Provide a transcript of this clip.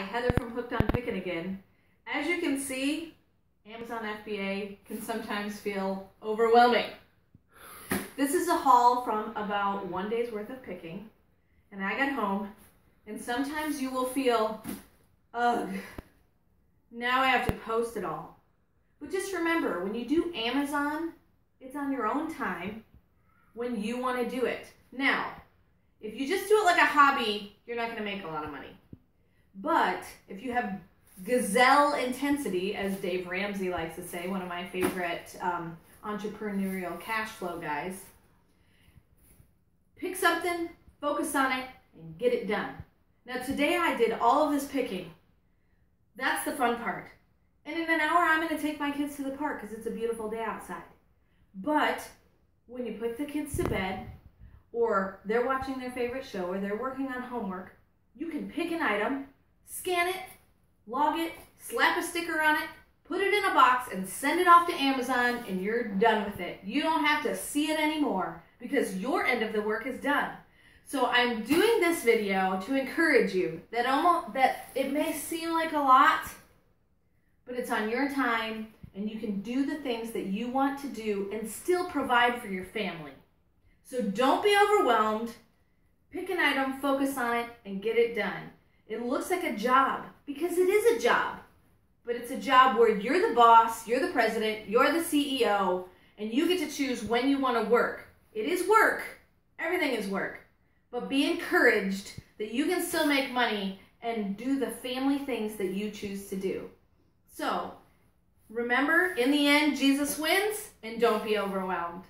Heather from Hooked on Pickin' again. As you can see, Amazon FBA can sometimes feel overwhelming. This is a haul from about one day's worth of picking, and I got home, and sometimes you will feel, ugh, now I have to post it all. But just remember, when you do Amazon, it's on your own time when you want to do it. Now, if you just do it like a hobby, you're not going to make a lot of money. But if you have gazelle intensity, as Dave Ramsey likes to say, one of my favorite um, entrepreneurial cash flow guys, pick something, focus on it, and get it done. Now, today I did all of this picking. That's the fun part. And in an hour, I'm going to take my kids to the park because it's a beautiful day outside. But when you put the kids to bed, or they're watching their favorite show, or they're working on homework, you can pick an item scan it, log it, slap a sticker on it, put it in a box, and send it off to Amazon, and you're done with it. You don't have to see it anymore because your end of the work is done. So I'm doing this video to encourage you that almost that it may seem like a lot, but it's on your time and you can do the things that you want to do and still provide for your family. So don't be overwhelmed. Pick an item, focus on it, and get it done. It looks like a job because it is a job, but it's a job where you're the boss, you're the president, you're the CEO, and you get to choose when you want to work. It is work, everything is work, but be encouraged that you can still make money and do the family things that you choose to do. So, remember, in the end, Jesus wins, and don't be overwhelmed.